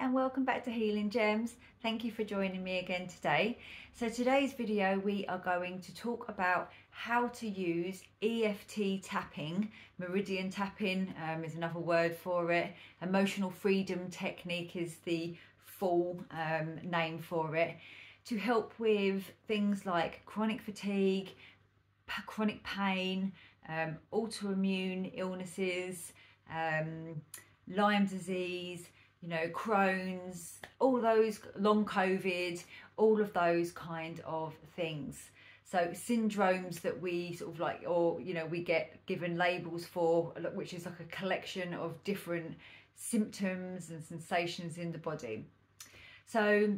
and welcome back to Healing Gems. Thank you for joining me again today. So today's video we are going to talk about how to use EFT tapping, meridian tapping um, is another word for it, emotional freedom technique is the full um, name for it, to help with things like chronic fatigue, chronic pain, um, autoimmune illnesses, um, Lyme disease, you know, Crohn's, all those long COVID, all of those kind of things. So syndromes that we sort of like, or, you know, we get given labels for, which is like a collection of different symptoms and sensations in the body. So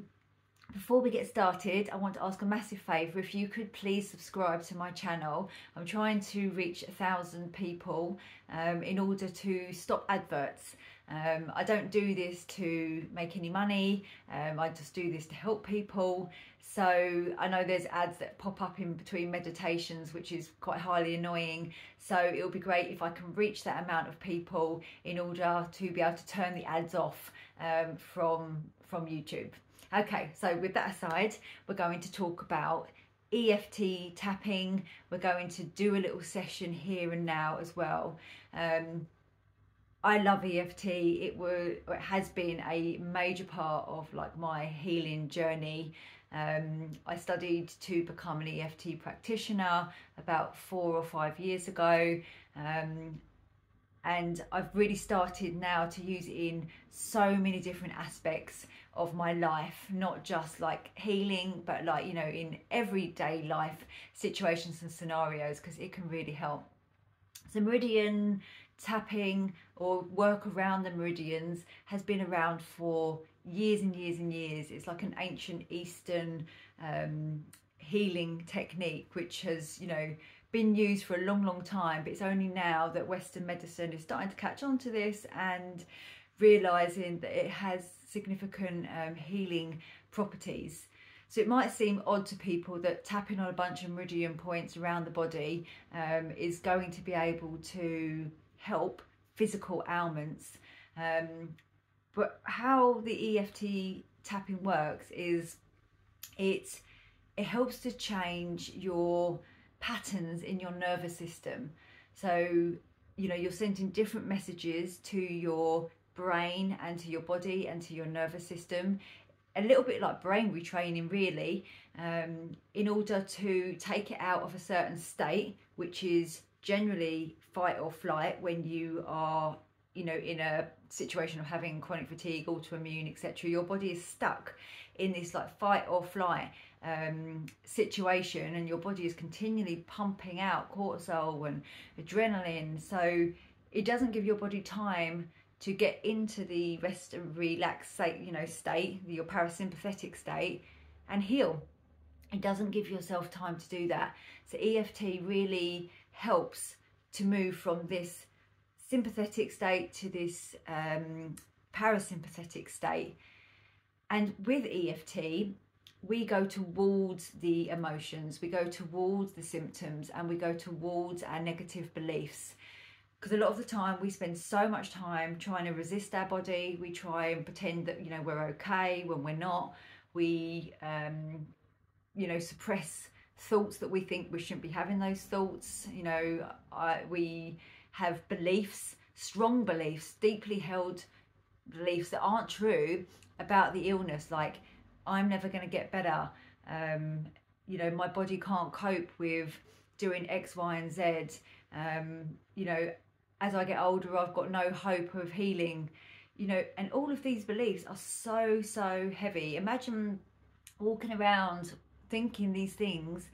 before we get started, I want to ask a massive favour. If you could please subscribe to my channel. I'm trying to reach a thousand people um, in order to stop adverts. Um, I don't do this to make any money. Um, I just do this to help people. So I know there's ads that pop up in between meditations, which is quite highly annoying. So it'll be great if I can reach that amount of people in order to be able to turn the ads off um, from, from YouTube. Okay, so with that aside, we're going to talk about EFT tapping. We're going to do a little session here and now as well. Um, I love EFT. It was it has been a major part of like my healing journey. Um, I studied to become an EFT practitioner about four or five years ago. Um, and I've really started now to use it in so many different aspects of my life, not just like healing, but like, you know, in everyday life situations and scenarios, because it can really help. So meridian tapping or work around the meridians has been around for years and years and years. It's like an ancient Eastern um, healing technique, which has, you know, been used for a long, long time, but it's only now that Western medicine is starting to catch on to this and realizing that it has significant um, healing properties. So it might seem odd to people that tapping on a bunch of meridian points around the body um, is going to be able to help physical ailments. Um, but how the EFT tapping works is it it helps to change your patterns in your nervous system. So, you know, you're sending different messages to your brain and to your body and to your nervous system a little bit like brain retraining really um, in order to take it out of a certain state which is generally fight or flight when you are you know in a situation of having chronic fatigue autoimmune etc your body is stuck in this like fight or flight um, situation and your body is continually pumping out cortisol and adrenaline. So it doesn't give your body time to get into the rest and relax state you know state your parasympathetic state and heal. It doesn't give yourself time to do that. So EFT really helps to move from this sympathetic state to this um, parasympathetic state and with EFT we go towards the emotions, we go towards the symptoms, and we go towards our negative beliefs. Because a lot of the time we spend so much time trying to resist our body, we try and pretend that you know we're okay when we're not. We, um, you know, suppress thoughts that we think we shouldn't be having those thoughts. You know, I, we have beliefs, strong beliefs, deeply held beliefs that aren't true about the illness, like I'm never going to get better. Um, you know, my body can't cope with doing X, Y, and Z. Um, you know, as I get older, I've got no hope of healing. You know, and all of these beliefs are so, so heavy. Imagine walking around thinking these things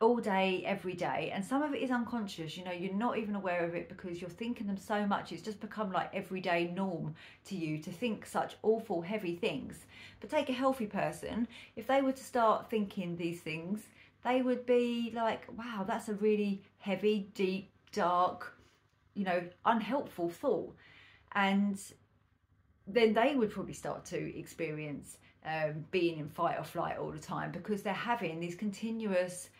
all day, every day. And some of it is unconscious, you know, you're not even aware of it because you're thinking them so much. It's just become like everyday norm to you to think such awful, heavy things. But take a healthy person, if they were to start thinking these things, they would be like, wow, that's a really heavy, deep, dark, you know, unhelpful thought. And then they would probably start to experience um, being in fight or flight all the time because they're having these continuous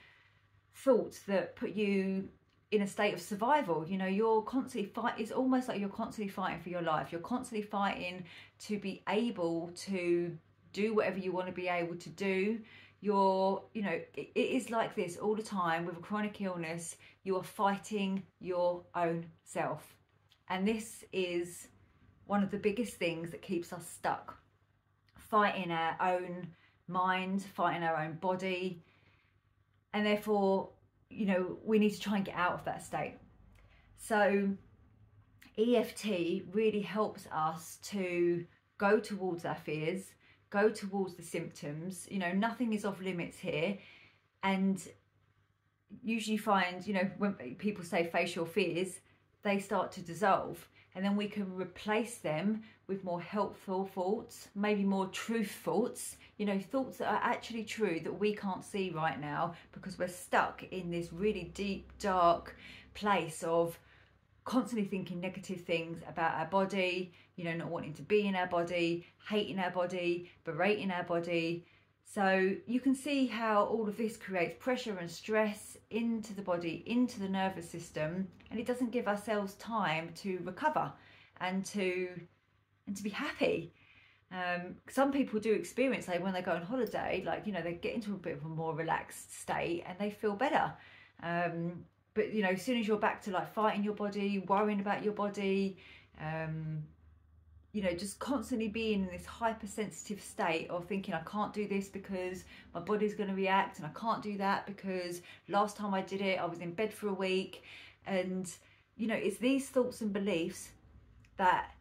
thoughts that put you in a state of survival. You know, you're constantly fight. It's almost like you're constantly fighting for your life. You're constantly fighting to be able to do whatever you want to be able to do. You're, you know, it, it is like this all the time with a chronic illness. You are fighting your own self, and this is one of the biggest things that keeps us stuck. Fighting our own mind, fighting our own body, and therefore you know, we need to try and get out of that state. So EFT really helps us to go towards our fears, go towards the symptoms. You know, nothing is off limits here. And usually find, you know, when people say your fears, they start to dissolve. And then we can replace them with more helpful thoughts, maybe more truth thoughts, you know, thoughts that are actually true that we can't see right now because we're stuck in this really deep, dark place of constantly thinking negative things about our body, you know, not wanting to be in our body, hating our body, berating our body. So you can see how all of this creates pressure and stress into the body, into the nervous system, and it doesn't give ourselves time to recover and to and to be happy. Um, some people do experience like when they go on holiday, like you know, they get into a bit of a more relaxed state and they feel better. Um, but you know, as soon as you're back to like fighting your body, worrying about your body, um, you know, just constantly being in this hypersensitive state of thinking I can't do this because my body's going to react, and I can't do that because last time I did it, I was in bed for a week, and you know, it's these thoughts and beliefs that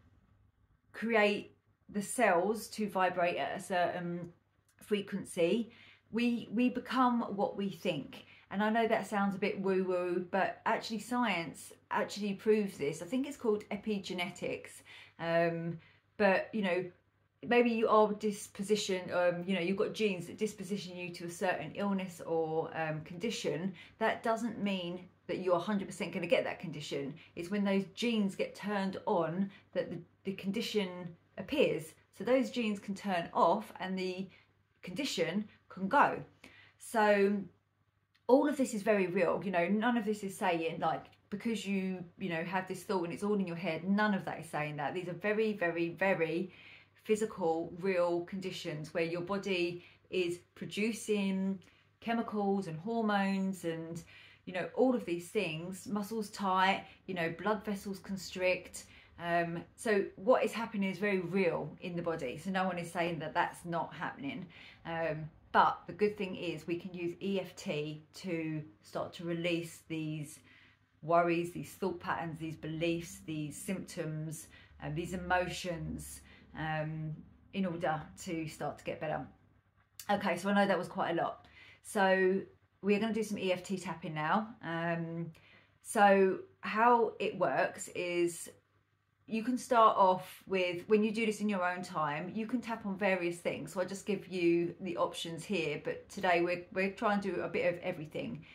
create the cells to vibrate at a certain frequency, we we become what we think. And I know that sounds a bit woo woo, but actually science actually proves this. I think it's called epigenetics. Um, but you know, maybe you are disposition. Um, you know, you've got genes that disposition you to a certain illness or um, condition. That doesn't mean that you're 100% going to get that condition. It's when those genes get turned on that the, the condition appears. So those genes can turn off and the condition can go. So all of this is very real. You know, none of this is saying like because you, you know, have this thought and it's all in your head, none of that is saying that. These are very, very, very physical, real conditions where your body is producing chemicals and hormones and you know all of these things muscles tight you know blood vessels constrict um, so what is happening is very real in the body. So no one is saying that that's not happening. Um, but the good thing is we can use EFT to start to release these worries, these thought patterns, these beliefs, these symptoms, uh, these emotions um, in order to start to get better. Okay, so I know that was quite a lot. So we're going to do some EFT tapping now. Um, so how it works is you can start off with when you do this in your own time you can tap on various things. So i just give you the options here but today we're, we're trying to do a bit of everything.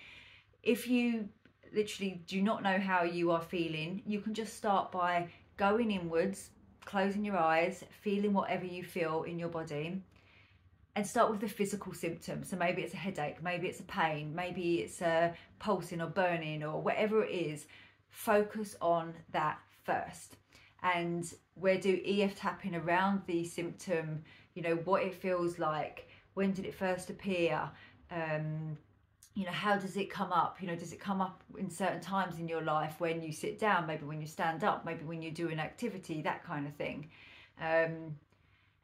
If you literally do not know how you are feeling you can just start by going inwards closing your eyes feeling whatever you feel in your body and start with the physical symptoms. So maybe it's a headache maybe it's a pain maybe it's a pulsing or burning or whatever it is focus on that first and we're do EF tapping around the symptom, you know, what it feels like, when did it first appear, um, you know, how does it come up? You know, does it come up in certain times in your life when you sit down, maybe when you stand up, maybe when you do an activity, that kind of thing. Um,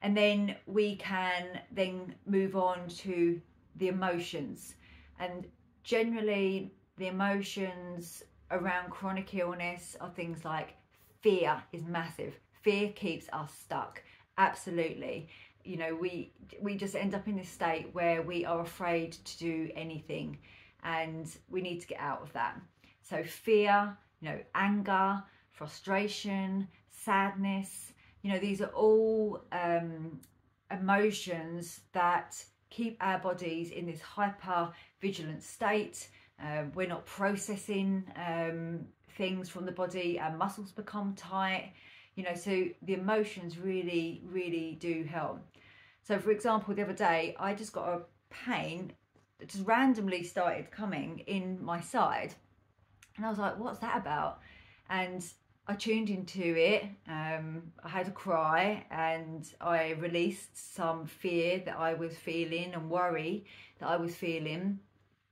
and then we can then move on to the emotions. And generally, the emotions around chronic illness are things like fear is massive. Fear keeps us stuck. Absolutely. You know, we we just end up in this state where we are afraid to do anything and we need to get out of that. So fear, you know, anger, frustration, sadness, you know, these are all um, emotions that keep our bodies in this hyper vigilant state. Uh, we're not processing um, things from the body and muscles become tight you know so the emotions really really do help so for example the other day i just got a pain that just randomly started coming in my side And I was like, what's that about? And I tuned into it. Um, I had a cry and I released some fear that I was feeling and worry that I was feeling.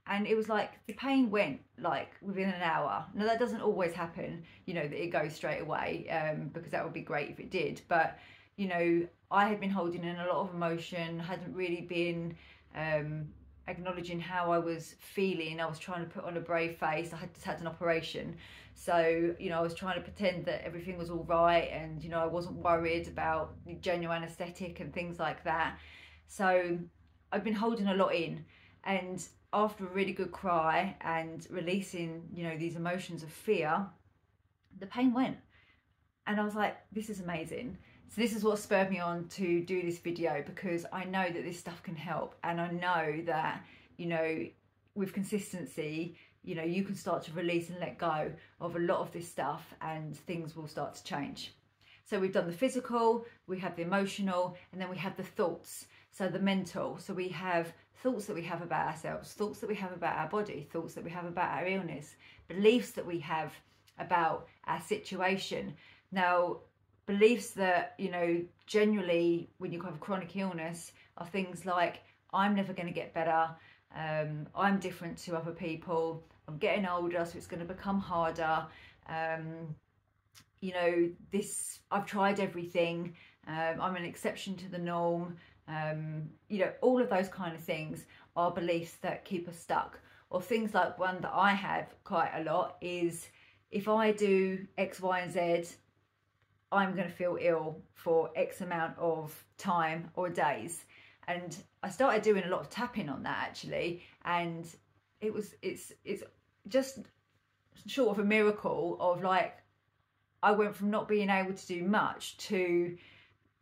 And it was like the pain went like within an hour. Now, that doesn't always happen, you know, that it goes straight away um, because that would be great if it did. But, you know, I had been holding in a lot of emotion, hadn't really been um, acknowledging how I was feeling. I was trying to put on a brave face. I had just had an operation. So, you know, I was trying to pretend that everything was all right and, you know, I wasn't worried about general anaesthetic and things like that. So I've been holding a lot in. And after a really good cry and releasing, you know, these emotions of fear, the pain went. And I was like, this is amazing. So this is what spurred me on to do this video because I know that this stuff can help and I know that, you know, with consistency, you know, you can start to release and let go of a lot of this stuff and things will start to change. So we've done the physical, we have the emotional, and then we have the thoughts. So the mental. So we have thoughts that we have about ourselves, thoughts that we have about our body, thoughts that we have about our illness, beliefs that we have about our situation. Now, beliefs that you know generally when you have chronic illness are things like i'm never going to get better. Um, i'm different to other people. I'm getting older so it's going to become harder. Um, you know this i've tried everything. Um, i'm an exception to the norm um, you know all of those kind of things are beliefs that keep us stuck or things like one that i have quite a lot is if i do x y and z I'm going to feel ill for X amount of time or days. And I started doing a lot of tapping on that actually, and it was it's it's just short of a miracle of like I went from not being able to do much to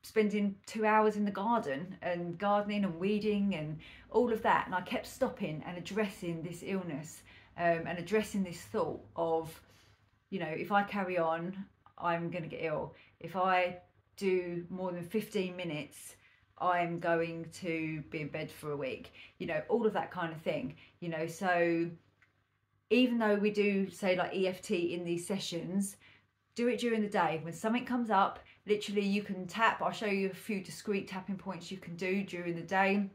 spending two hours in the garden and gardening and weeding and all of that. And I kept stopping and addressing this illness um, and addressing this thought of, you know, if I carry on, I'm going to get ill. If I do more than 15 minutes, I'm going to be in bed for a week. You know, all of that kind of thing. You know, so even though we do say like EFT in these sessions, do it during the day. When something comes up, literally you can tap. I'll show you a few discrete tapping points you can do during the day.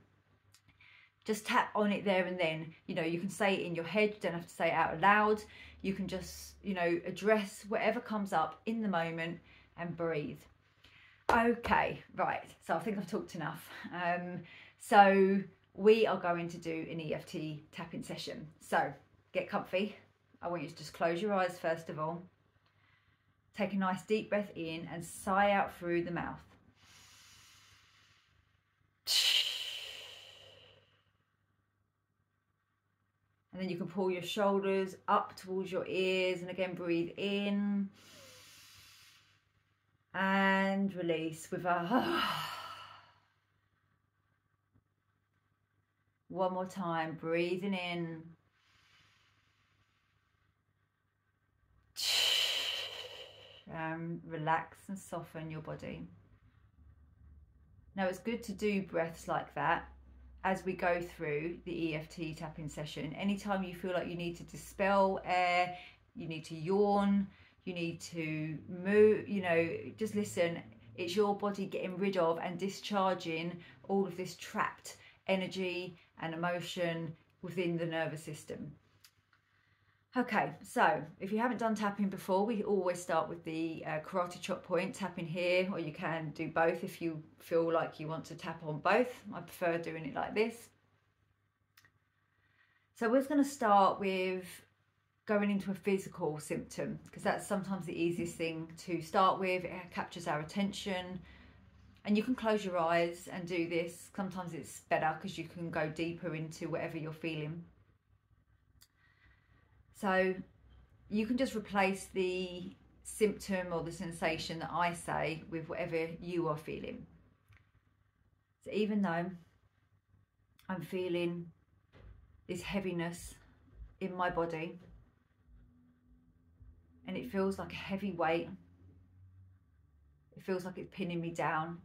Just tap on it there and then. You know, you can say it in your head, you don't have to say it out loud you can just, you know, address whatever comes up in the moment and breathe. Okay, right. So I think I've talked enough. Um, so we are going to do an EFT tapping session. So get comfy. I want you to just close your eyes first of all. Take a nice deep breath in and sigh out through the mouth. And then you can pull your shoulders up towards your ears and again breathe in and release with a one more time breathing in and relax and soften your body now it's good to do breaths like that as we go through the EFT tapping session. Anytime you feel like you need to dispel air, you need to yawn, you need to move, you know, just listen. It's your body getting rid of and discharging all of this trapped energy and emotion within the nervous system. Okay, so if you haven't done tapping before, we always start with the uh, karate chop point, tapping here, or you can do both if you feel like you want to tap on both. I prefer doing it like this. So we're going to start with going into a physical symptom because that's sometimes the easiest thing to start with. It captures our attention and you can close your eyes and do this. Sometimes it's better because you can go deeper into whatever you're feeling. So you can just replace the symptom or the sensation that I say with whatever you are feeling. So even though I'm feeling this heaviness in my body and it feels like a heavy weight, it feels like it's pinning me down.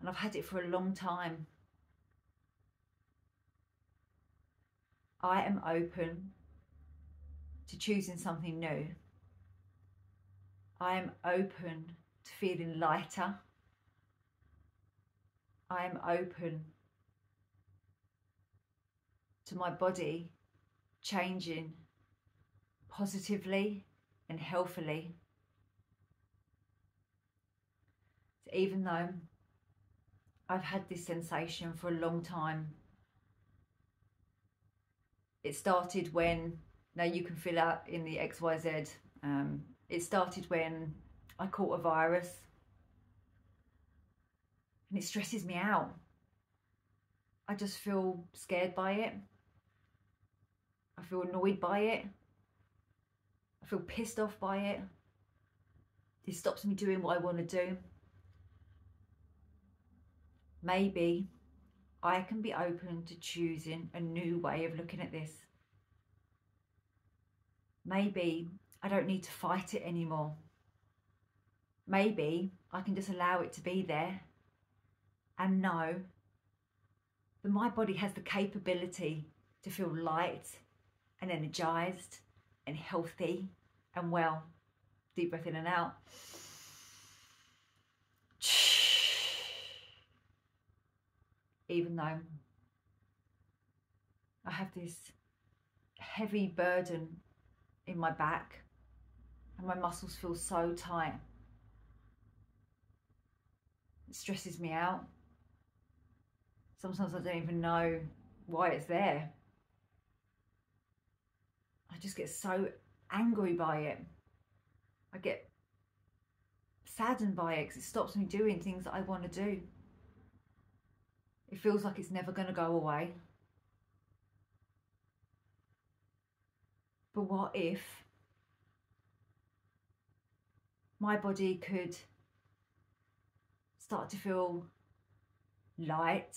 And I've had it for a long time. I am open to choosing something new. I am open to feeling lighter. I am open to my body changing positively and healthily. So even though I've had this sensation for a long time, it started when, now you can fill out in the XYZ, um, it started when I caught a virus and it stresses me out. I just feel scared by it. I feel annoyed by it. I feel pissed off by it. It stops me doing what I want to do. Maybe I can be open to choosing a new way of looking at this. Maybe I don't need to fight it anymore. Maybe I can just allow it to be there and know that my body has the capability to feel light and energized and healthy and well. Deep breath in and out. Even though I have this heavy burden in my back and my muscles feel so tight. It stresses me out. Sometimes I don't even know why it's there. I just get so angry by it. I get saddened by it because it stops me doing things that I want to do. It feels like it's never going to go away. But what if my body could start to feel light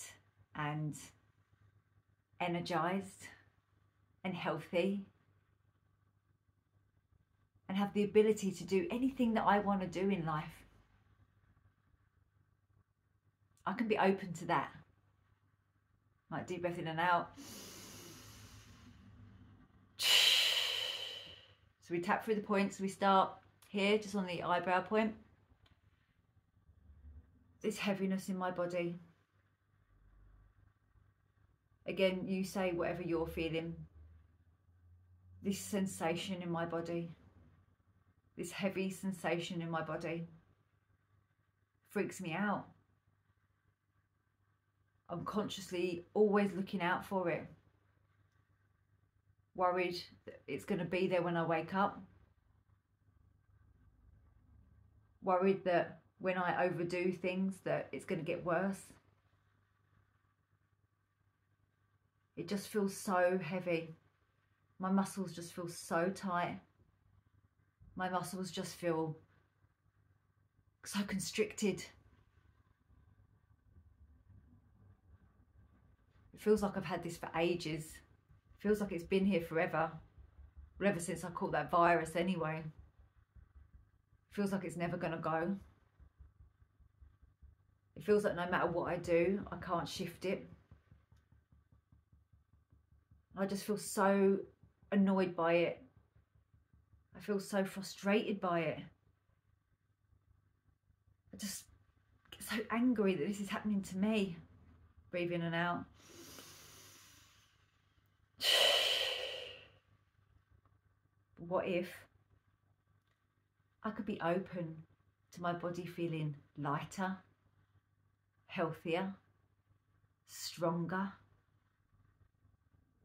and energized and healthy and have the ability to do anything that I want to do in life. I can be open to that. Like deep breath in and out. So we tap through the points. We start here, just on the eyebrow point. This heaviness in my body. Again, you say whatever you're feeling. This sensation in my body this heavy sensation in my body. Freaks me out. I'm consciously always looking out for it. Worried that it's going to be there when I wake up. Worried that when I overdo things that it's going to get worse. It just feels so heavy. My muscles just feel so tight my muscles just feel so constricted. It feels like I've had this for ages. It feels like it's been here forever. Well, ever since I caught that virus anyway. It feels like it's never going to go. It feels like no matter what I do, I can't shift it. I just feel so annoyed by it I feel so frustrated by it. I just get so angry that this is happening to me. Breathe in and out. What if I could be open to my body feeling lighter, healthier, stronger?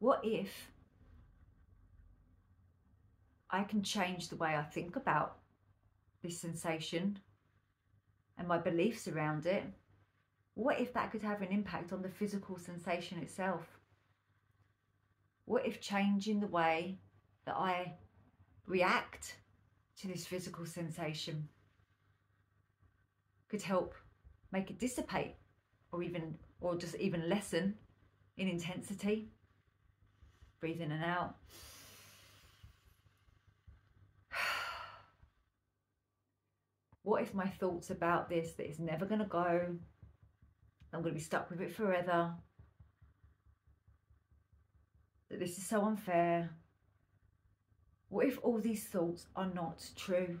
What if I can change the way I think about this sensation and my beliefs around it, what if that could have an impact on the physical sensation itself? What if changing the way that I react to this physical sensation could help make it dissipate or even or just even lessen in intensity? Breathe in and out. What if my thoughts about this, that it's never going to go, I'm going to be stuck with it forever, that this is so unfair, What if all these thoughts are not true?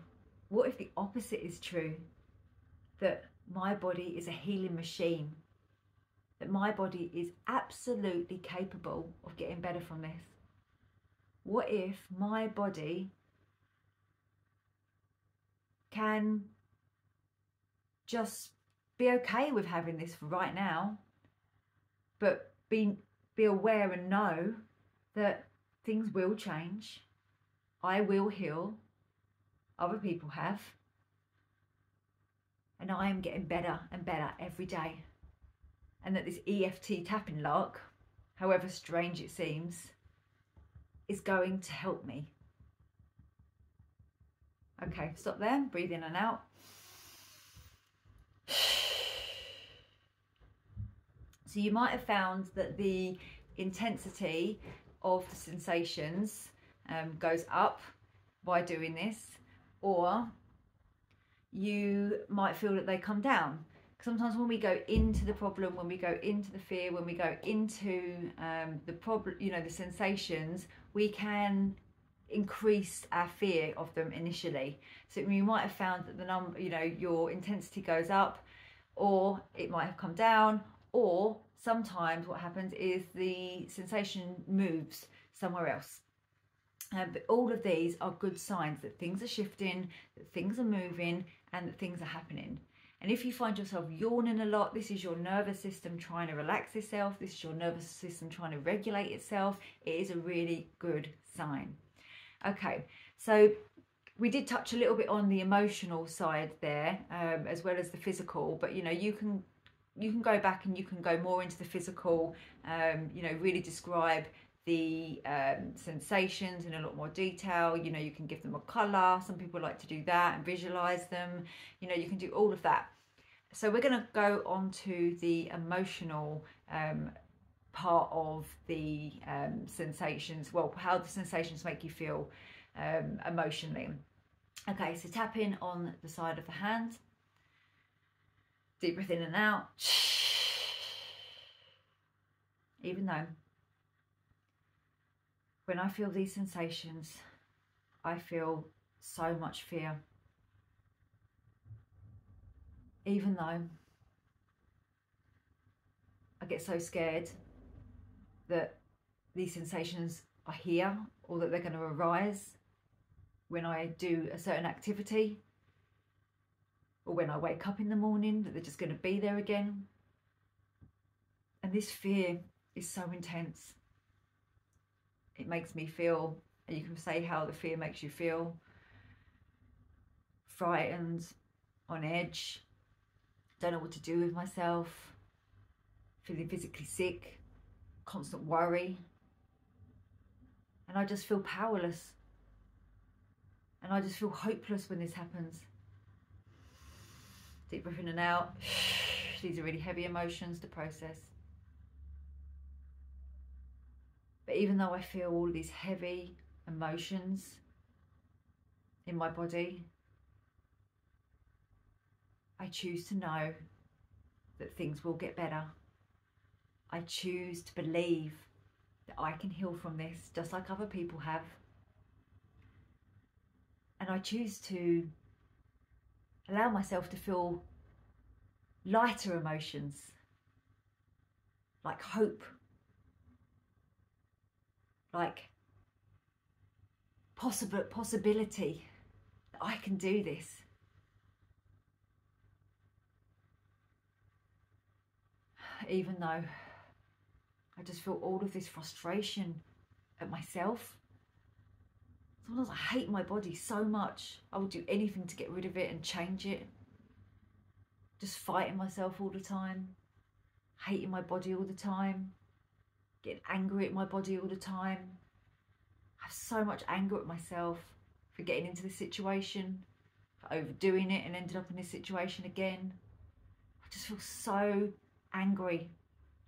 What if the opposite is true? That my body is a healing machine, that my body is absolutely capable of getting better from this. What if my body can just be okay with having this for right now, but be be aware and know that things will change. I will heal. Other people have. And I am getting better and better every day. And that this EFT tapping lark, however strange it seems, is going to help me. Okay, stop there, breathe in and out. So you might have found that the intensity of the sensations um, goes up by doing this, or you might feel that they come down. Sometimes when we go into the problem, when we go into the fear, when we go into um, the problem, you know, the sensations, we can increase our fear of them initially. So you might have found that the number, you know, your intensity goes up, or it might have come down, or sometimes what happens is the sensation moves somewhere else. Um, but all of these are good signs that things are shifting, that things are moving, and that things are happening. And if you find yourself yawning a lot, this is your nervous system trying to relax itself, this is your nervous system trying to regulate itself. It is a really good sign. Okay, so we did touch a little bit on the emotional side there, um, as well as the physical, but you know, you can you can go back and you can go more into the physical, um, you know, really describe the um, sensations in a lot more detail. You know, you can give them a color. Some people like to do that and visualize them. You know, you can do all of that. So we're going to go on to the emotional um, part of the um, sensations. Well, how the sensations make you feel um, emotionally. Okay, so tap in on the side of the hand. Deep breath in and out. Even though when I feel these sensations, I feel so much fear. Even though I get so scared that these sensations are here or that they're going to arise when I do a certain activity or when I wake up in the morning that they're just going to be there again. And this fear is so intense. It makes me feel, and you can say how the fear makes you feel frightened, on edge, don't know what to do with myself, feeling physically sick, constant worry. And I just feel powerless. And I just feel hopeless when this happens. Deep breath in and out. These are really heavy emotions to process. But even though I feel all these heavy emotions in my body, I choose to know that things will get better. I choose to believe that I can heal from this just like other people have. And I choose to allow myself to feel lighter emotions like hope, like possible possibility that I can do this. Even though I just feel all of this frustration at myself Sometimes I hate my body so much. I would do anything to get rid of it and change it. Just fighting myself all the time. Hating my body all the time. Getting angry at my body all the time. I have so much anger at myself for getting into this situation, for overdoing it and ended up in this situation again. I just feel so angry.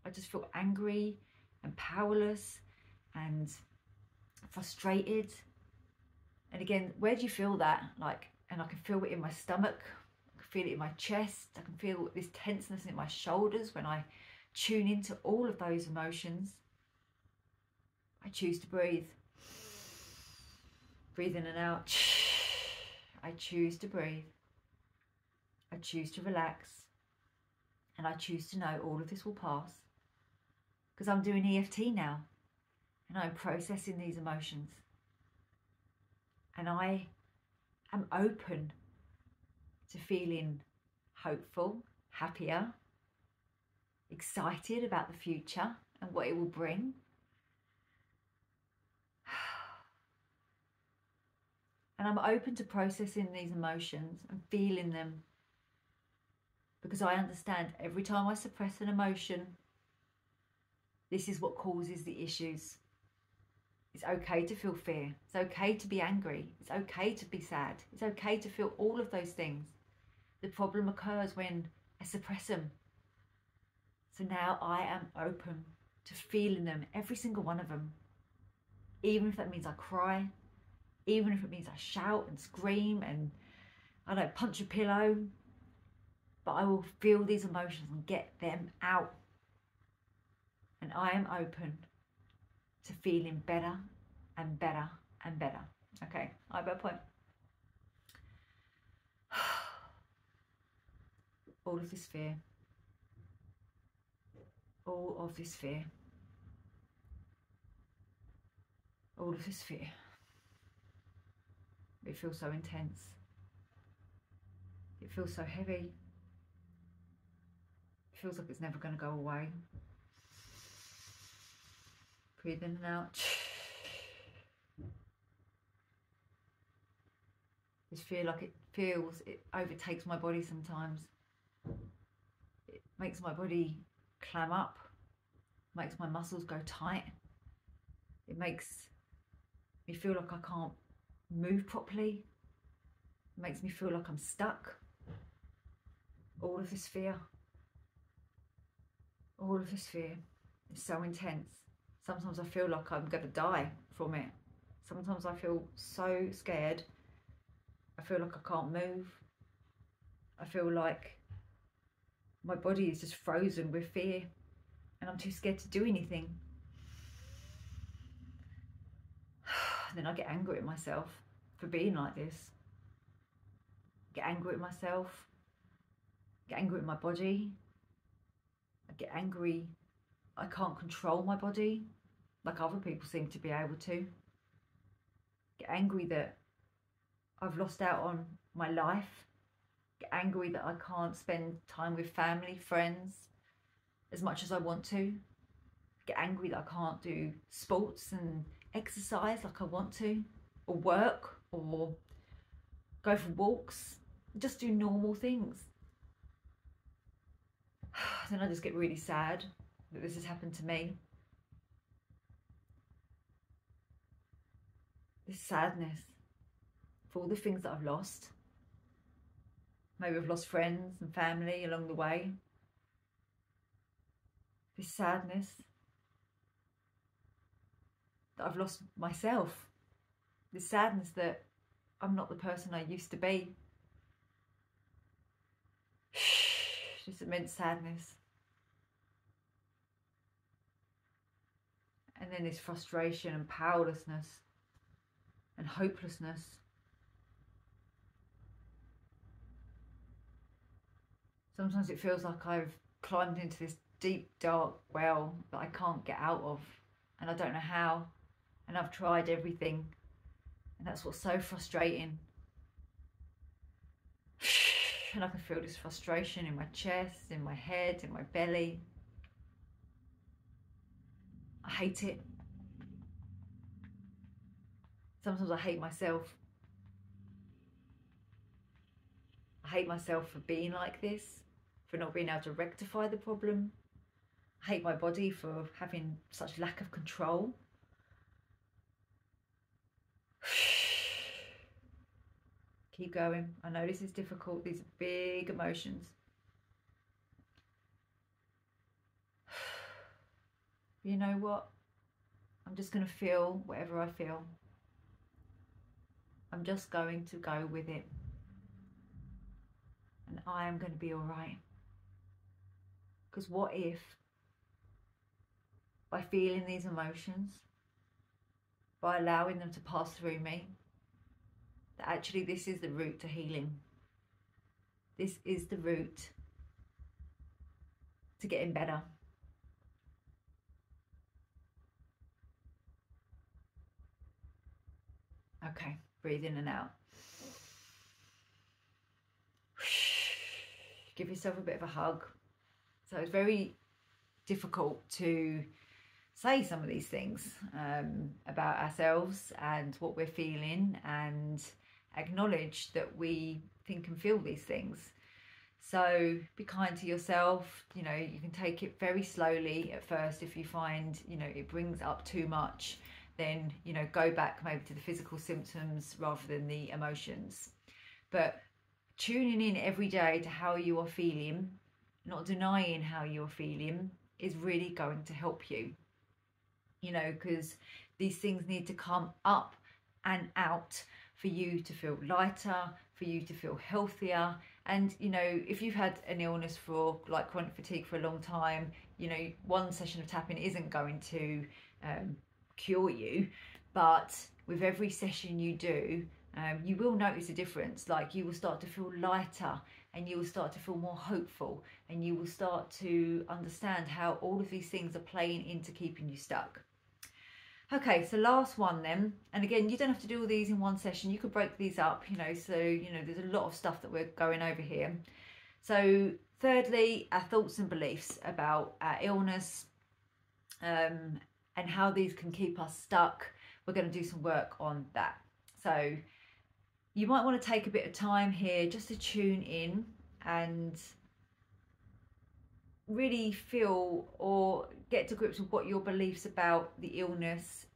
I just feel angry and powerless and frustrated and again, where do you feel that? Like, and I can feel it in my stomach, I can feel it in my chest, I can feel this tenseness in my shoulders when I tune into all of those emotions. I choose to breathe. Breathe in and out. I choose to breathe. I choose to relax. And I choose to know all of this will pass. Because I'm doing EFT now. And I'm processing these emotions. And I am open to feeling hopeful, happier, excited about the future and what it will bring. And I'm open to processing these emotions and feeling them because I understand every time I suppress an emotion, this is what causes the issues. It's okay to feel fear. It's okay to be angry. It's okay to be sad. It's okay to feel all of those things. The problem occurs when I suppress them. So now I am open to feeling them, every single one of them. Even if that means I cry, even if it means I shout and scream and I don't punch a pillow, but I will feel these emotions and get them out. And I am open to feeling better and better and better. Okay, eyebrow point. All of this fear, all of this fear, all of this fear. It feels so intense. It feels so heavy. It feels like it's never going to go away. Breathe in and out. Just feel like it feels, it overtakes my body sometimes. It makes my body clam up, makes my muscles go tight. It makes me feel like I can't move properly. It makes me feel like I'm stuck. All of this fear, all of this fear is so intense. Sometimes I feel like I'm going to die from it. Sometimes I feel so scared. I feel like I can't move. I feel like my body is just frozen with fear and I'm too scared to do anything. Ah, then I get angry at myself for being like this. Get angry at myself. Get angry at my body. I get angry. I can't control my body like other people seem to be able to. Get angry that I've lost out on my life. Get angry that I can't spend time with family, friends as much as I want to. Get angry that I can't do sports and exercise like I want to, or work, or go for walks, just do normal things. then I just get really sad that this has happened to me. This sadness for all the things that I've lost. Maybe I've lost friends and family along the way. This sadness that I've lost myself. The sadness that I'm not the person I used to be. Just immense sadness. And then this frustration and powerlessness and hopelessness. Sometimes it feels like I've climbed into this deep, dark well that I can't get out of, and I don't know how and I've tried everything. And that's what's so frustrating. And I can feel this frustration in my chest, in my head, in my belly. I hate it. Sometimes I hate myself. I hate myself for being like this, for not being able to rectify the problem. I hate my body for having such lack of control. Keep going. I know this is difficult. These are big emotions. you know what? I'm just going to feel whatever I feel. I'm just going to go with it. And I am going to be all right. Because what if, by feeling these emotions, by allowing them to pass through me, that actually this is the route to healing. This is the route to getting better. Okay, breathe in and out. Give yourself a bit of a hug. So it's very difficult to say some of these things um, about ourselves and what we're feeling and acknowledge that we think and feel these things. So be kind to yourself. You know, you can take it very slowly at first if you find, you know, it brings up too much then you know go back maybe to the physical symptoms rather than the emotions but tuning in every day to how you are feeling not denying how you're feeling is really going to help you you know because these things need to come up and out for you to feel lighter for you to feel healthier and you know if you've had an illness for like chronic fatigue for a long time you know one session of tapping isn't going to um, cure you, but with every session you do, um, you will notice a difference. Like you will start to feel lighter and you will start to feel more hopeful and you will start to understand how all of these things are playing into keeping you stuck. Okay, so last one then, and again, you don't have to do all these in one session. You could break these up, you know, so, you know, there's a lot of stuff that we're going over here. So thirdly, our thoughts and beliefs about our illness um, and how these can keep us stuck. We're going to do some work on that. So you might want to take a bit of time here just to tune in and really feel or get to grips with what your beliefs about the illness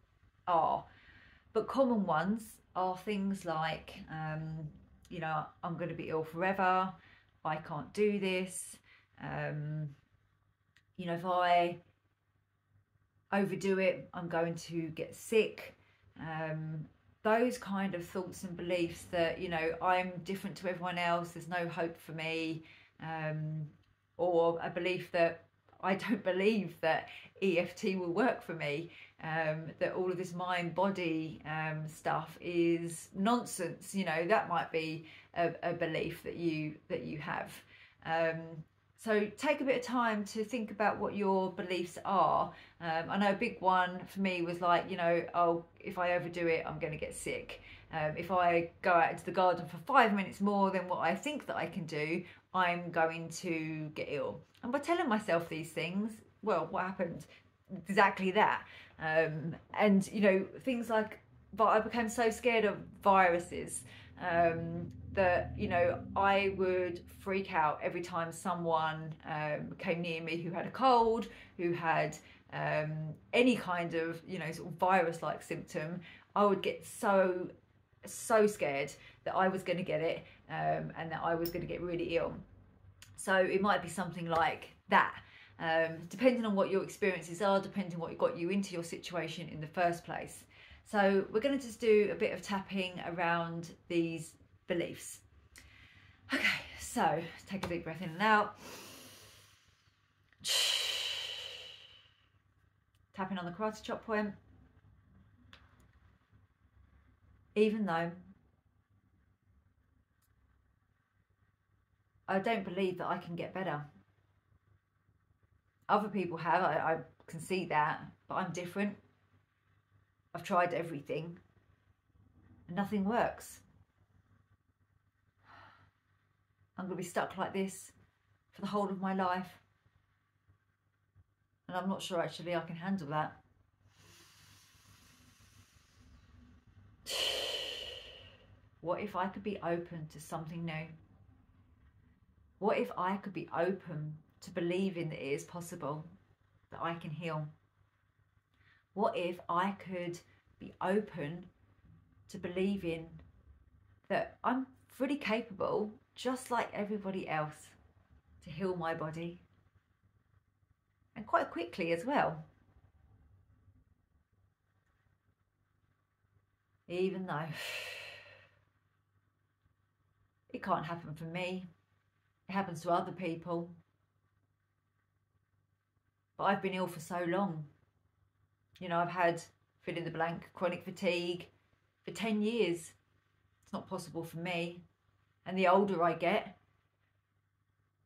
are. But common ones are things like, um, you know, I'm going to be ill forever, I can't do this. Um, you know, if I overdo it, I'm going to get sick. Um, those kind of thoughts and beliefs that, you know, I'm different to everyone else, there's no hope for me, um, or a belief that I don't believe that EFT will work for me, um, that all of this mind body um, stuff is nonsense. You know, that might be a, a belief that you that you have. Um, so take a bit of time to think about what your beliefs are. Um, I know a big one for me was like, you know, oh, if I overdo it, I'm going to get sick. Um, if I go out into the garden for five minutes more than what I think that I can do, I'm going to get ill. And by telling myself these things, well, what happened? Exactly that. Um, and, you know, things like, but I became so scared of viruses um, that you know I would freak out every time someone um, came near me who had a cold, who had um, any kind of you know sort of virus-like symptom. I would get so so scared that I was going to get it um, and that I was going to get really ill. So it might be something like that. Um, depending on what your experiences are, depending on what got you into your situation in the first place. So we're going to just do a bit of tapping around these beliefs. Okay, so take a deep breath in and out. Tapping on the karate chop point. Even though I don't believe that I can get better. Other people have, I, I can see that, but I'm different. I've tried everything and nothing works. I'm going to be stuck like this for the whole of my life. And I'm not sure actually I can handle that. What if I could be open to something new? What if I could be open to believing that it is possible, that I can heal? What if I could be open to believing that I'm fully capable just like everybody else, to heal my body. And quite quickly as well. Even though it can't happen for me, it happens to other people. But I've been ill for so long. You know, I've had fill in the blank chronic fatigue for 10 years It's not possible for me. And the older I get,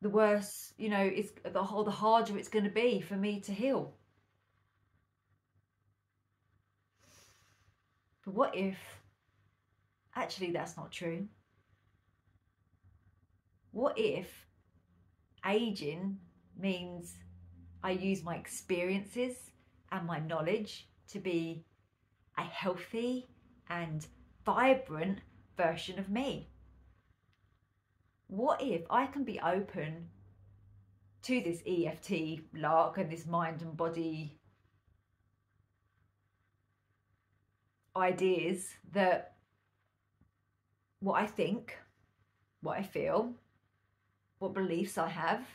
the worse, you know, it's the whole the harder it's going to be for me to heal. But what if actually that's not true? What if aging means I use my experiences and my knowledge to be a healthy and vibrant version of me? What if I can be open to this EFT lark and this mind and body ideas that what I think, what I feel, what beliefs I have,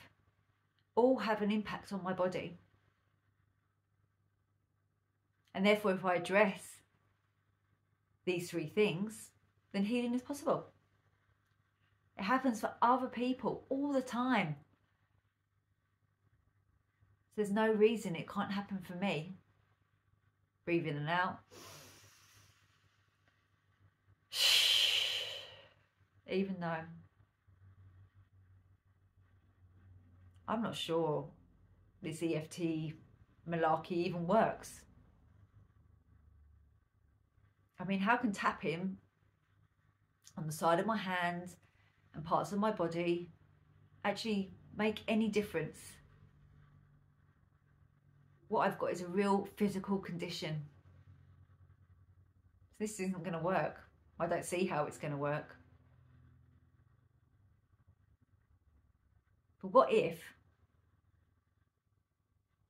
all have an impact on my body. And therefore, if I address these three things, then healing is possible. It happens for other people all the time. So there's no reason it can't happen for me. Breathe in and out. Even though I'm not sure this EFT malarkey even works. I mean, how can tapping on the side of my hand and parts of my body actually make any difference? What I've got is a real physical condition. This isn't going to work. I don't see how it's going to work. But what if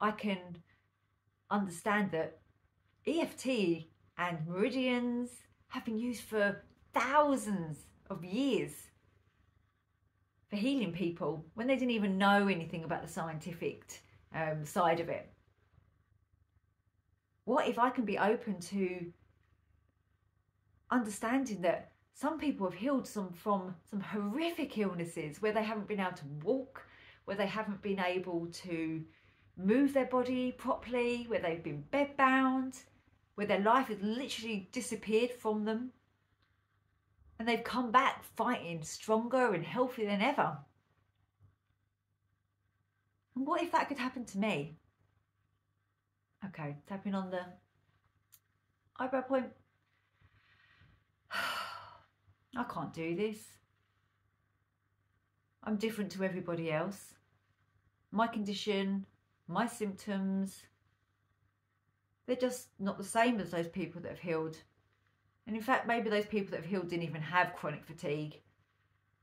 I can understand that EFT and meridians have been used for thousands of years for healing people when they didn't even know anything about the scientific um, side of it. What if I can be open to understanding that some people have healed some from some horrific illnesses where they haven't been able to walk, where they haven't been able to move their body properly, where they've been bedbound, where their life has literally disappeared from them. And they've come back fighting stronger and healthier than ever. And what if that could happen to me? Okay, tapping on the eyebrow point. I can't do this. I'm different to everybody else. My condition, my symptoms, they're just not the same as those people that have healed. And in fact, maybe those people that have healed didn't even have chronic fatigue.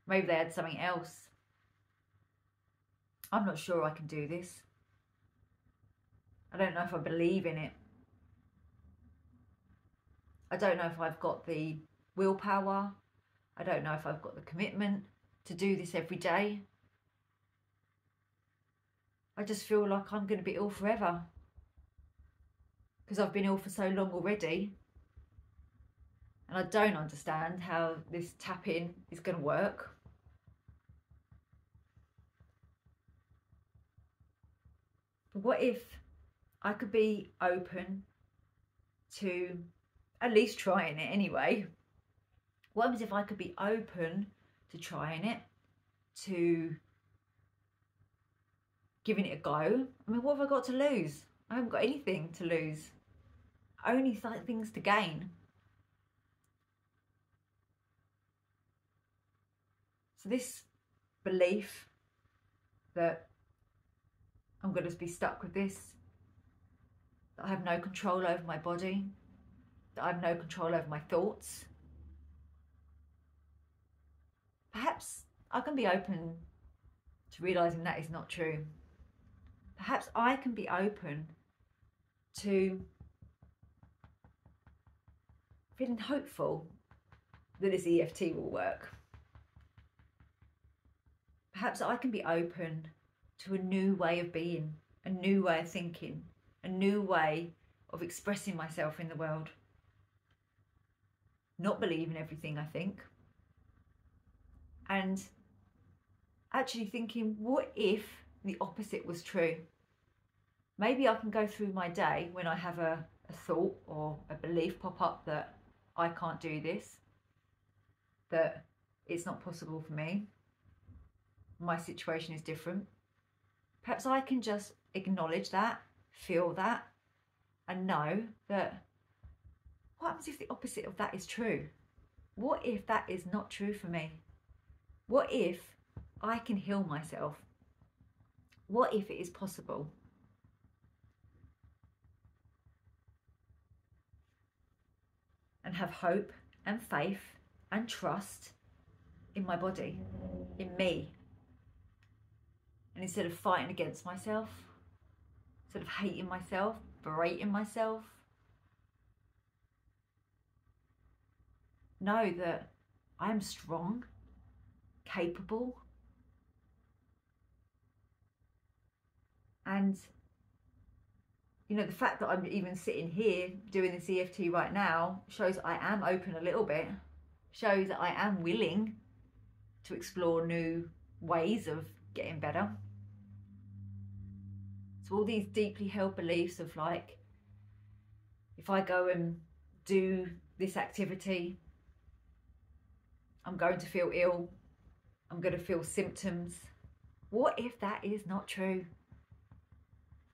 Maybe they had something else. I'm not sure I can do this. I don't know if I believe in it. I don't know if I've got the willpower. I don't know if I've got the commitment to do this every day. I just feel like I'm going to be ill forever because I've been ill for so long already. And I don't understand how this tapping is going to work. But what if I could be open to at least trying it anyway? What happens if I could be open to trying it, to giving it a go? I mean, what have I got to lose? I haven't got anything to lose, only th- things to gain. So, this belief that I'm going to be stuck with this, that I have no control over my body, that I have no control over my thoughts, perhaps I can be open to realizing that is not true. Perhaps I can be open to feeling hopeful that this EFT will work. Perhaps I can be open to a new way of being, a new way of thinking, a new way of expressing myself in the world. Not believing everything I think, and actually thinking, what if the opposite was true? Maybe I can go through my day when I have a, a thought or a belief pop up that I can't do this. that it's not possible for me. My situation is different. Perhaps I can just acknowledge that, feel that, and know that what happens if the opposite of that is true? What if that is not true for me? What if I can heal myself? What if it is possible? And have hope and faith and trust in my body, in me. And instead of fighting against myself, instead of hating myself, berating myself, know that I am strong, capable, and you know the fact that I'm even sitting here doing this EFT right now shows I am open a little bit, shows that I am willing to explore new ways of getting better. So all these deeply held beliefs of like, if I go and do this activity, I'm going to feel ill. I'm going to feel symptoms. What if that is not true?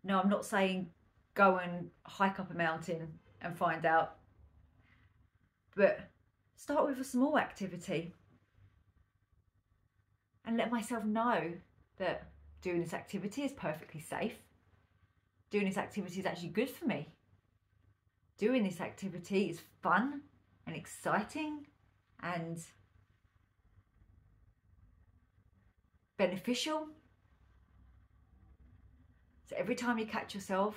No, I'm not saying go and hike up a mountain and find out. But start with a small activity and let myself know that doing this activity is perfectly safe. Doing this activity is actually good for me. Doing this activity is fun and exciting and beneficial. So every time you catch yourself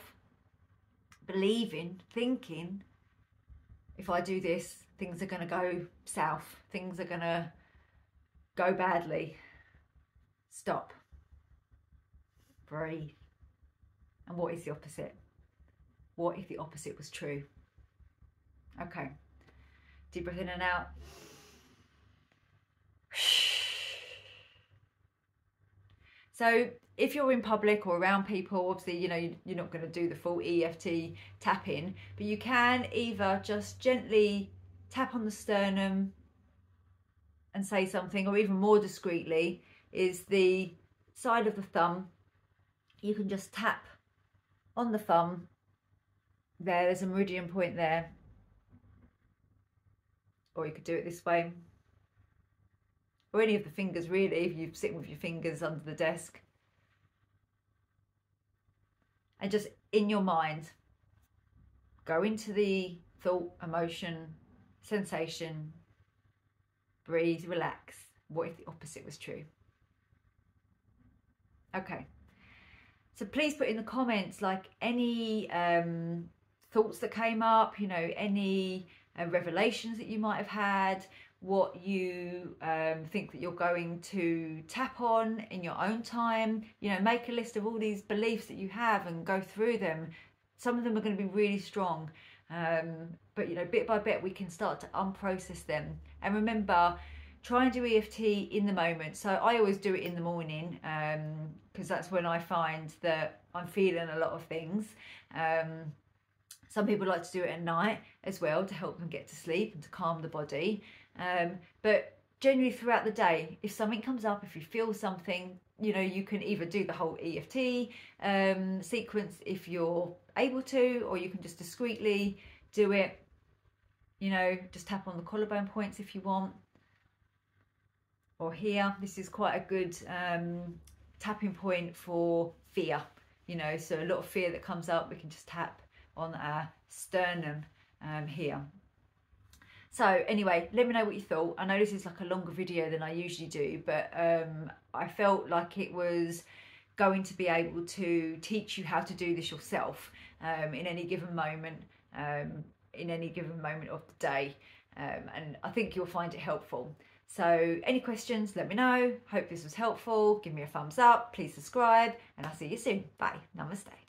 believing, thinking, if I do this, things are going to go south, things are going to go badly, stop, breathe. And what is the opposite? What if the opposite was true? Okay, deep breath in and out. So if you're in public or around people, obviously, you know, you're not going to do the full EFT tapping, but you can either just gently tap on the sternum and say something, or even more discreetly, is the side of the thumb. You can just tap on the thumb. There, there's a meridian point there. Or you could do it this way or any of the fingers really if you're sitting with your fingers under the desk and just in your mind go into the thought emotion sensation breathe relax. What if the opposite was true? Okay. So please put in the comments like any um, thoughts that came up you know any uh, revelations that you might have had what you um, think that you're going to tap on in your own time. You know, make a list of all these beliefs that you have and go through them. Some of them are going to be really strong, um, but you know, bit by bit, we can start to unprocess them. And remember, try and do EFT in the moment. So I always do it in the morning because um, that's when I find that I'm feeling a lot of things. Um, some people like to do it at night as well to help them get to sleep and to calm the body. Um, but generally throughout the day, if something comes up, if you feel something, you know, you can either do the whole EFT um, sequence if you're able to, or you can just discreetly do it, you know, just tap on the collarbone points if you want. Or here, this is quite a good um, tapping point for fear, you know, so a lot of fear that comes up, we can just tap on our sternum um, here. So anyway, let me know what you thought. I know this is like a longer video than I usually do, but um, I felt like it was going to be able to teach you how to do this yourself um, in any given moment, um, in any given moment of the day. Um, and I think you'll find it helpful. So any questions, let me know. Hope this was helpful. Give me a thumbs up. Please subscribe and I'll see you soon. Bye. Namaste.